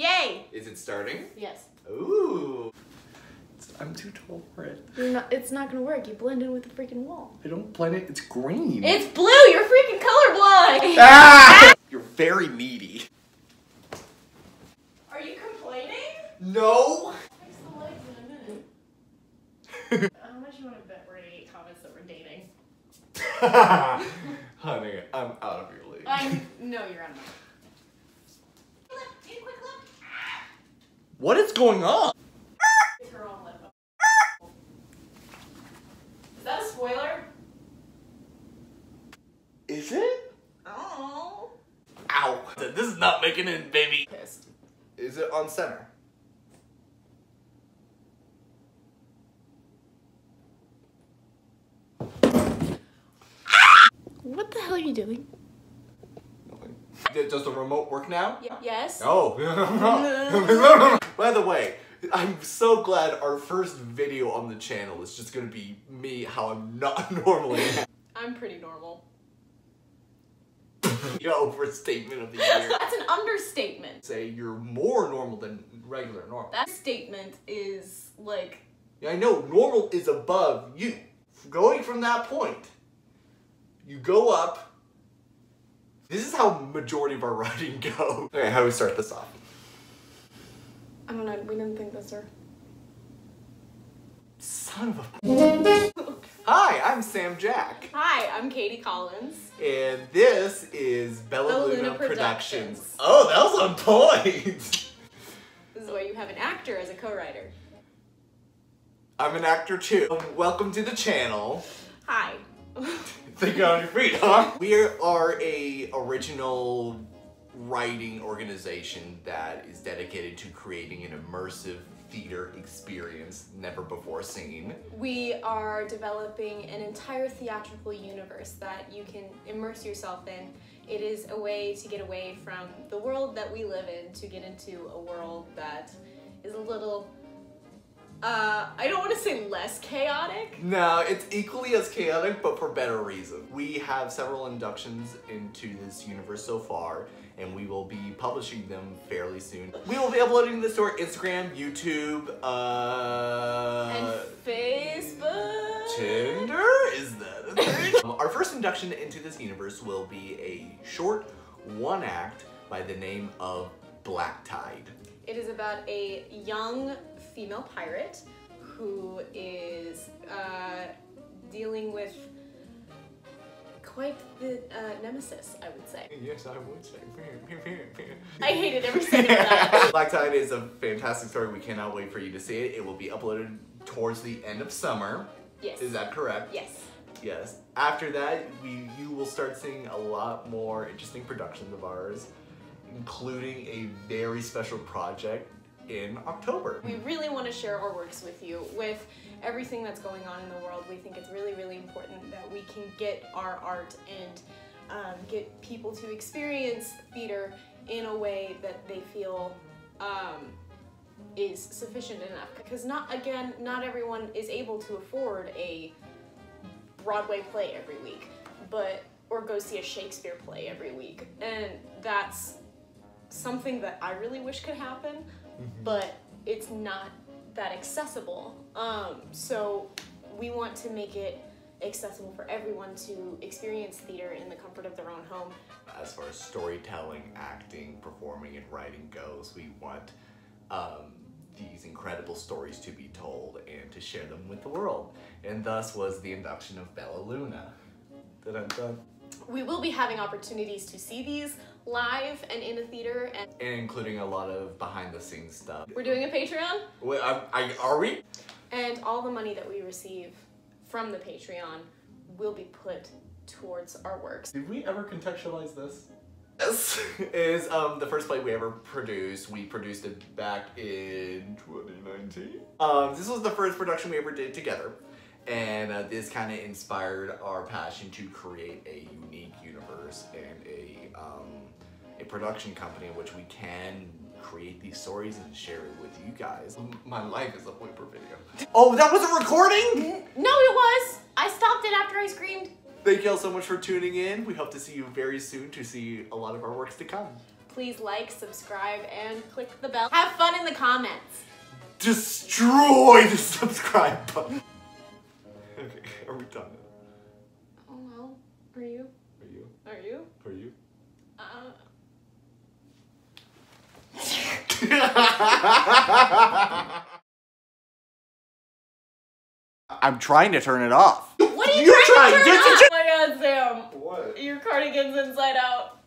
Yay! Is it starting? Yes. Ooh. I'm too tall for it. You're not, it's not gonna work. You blend in with the freaking wall. I don't blend it. It's green. It's blue! You're freaking colorblind! ah! You're very needy. Are you complaining? No. Fix the legs in a minute. How much you want to bet we're gonna get comments that we're dating? Honey, I'm out of your league. I know you're on mine. Need What is going on? It's her own lip. Is that a spoiler? Is it? Oh. Ow. This is not making it, baby. Pissed. Is it on center? What the hell are you doing? Does the remote work now? Yes. Oh. By the way, I'm so glad our first video on the channel is just gonna be me how I'm not normally. I'm pretty normal. the overstatement of the year. That's an understatement. Say you're more normal than regular normal. That statement is like Yeah, I know normal is above you. Going from that point, you go up. This is how majority of our writing goes. Okay, how do we start this off? I don't know. We didn't think this through. Son of a. Hi, I'm Sam Jack. Hi, I'm Katie Collins. And this is Bella, Bella Luna, Luna Productions. Productions. Oh, that was on point! This is why you have an actor as a co-writer. I'm an actor too. Welcome to the channel. Hi. Think on your feet, huh? We are a original writing organization that is dedicated to creating an immersive theater experience never before seen. we are developing an entire theatrical universe that you can immerse yourself in. It is a way to get away from the world that we live in to get into a world that is a little uh, I don't want to say less chaotic. No, it's equally as chaotic, but for better reason. We have several inductions into this universe so far, and we will be publishing them fairly soon. We will be uploading this to our Instagram, YouTube, uh... and Facebook. Tinder? Is that a thing? Our first induction into this universe will be a short one act by the name of Black Tide. It is about a young female pirate who is uh, dealing with quite the uh, nemesis, I would say. Yes, I would say. I hated every second of that. Black Tide is a fantastic story. We cannot wait for you to see it. It will be uploaded towards the end of summer. Yes. Is that correct? Yes. Yes. After that, we you will start seeing a lot more interesting productions of ours, including a very special project in October. We really want to share our works with you. With everything that's going on in the world, we think it's really, really important that we can get our art and um, get people to experience theater in a way that they feel um, is sufficient enough. Because not, again, not everyone is able to afford a Broadway play every week, but or go see a Shakespeare play every week, and that's something that I really wish could happen, but it's not that accessible. Um, so we want to make it accessible for everyone to experience theater in the comfort of their own home. As far as storytelling, acting, performing, and writing goes, we want um, these incredible stories to be told and to share them with the world. And thus was the induction of Bella Luna. Dun-dun-dun. We will be having opportunities to see these live and in a theater, and And including a lot of behind the scenes stuff. we're doing a Patreon. Wait, I, I, are we? And all the money that we receive from the Patreon will be put towards our works. Did we ever contextualize this? This is um, the first play we ever produced. We produced it back in 2019. Um, this was the first production we ever did together. And uh, this kind of inspired our passion to create a unique universe and a, um, a production company in which we can create these stories and share it with you guys. My life is a blooper video. Oh, that was a recording? No, it was! I stopped it after I screamed. Thank you all so much for tuning in. We hope to see you very soon to see a lot of our works to come. Please like, subscribe, and click the bell. Have fun in the comments. Destroy the subscribe button. Okay, are we done? Oh well, are you? Are you? Are you? Are you? Uh, I'm trying to turn it off. what are you You're trying, trying- to turn just- on? Oh my god, Sam. What? Your cardigan's inside out.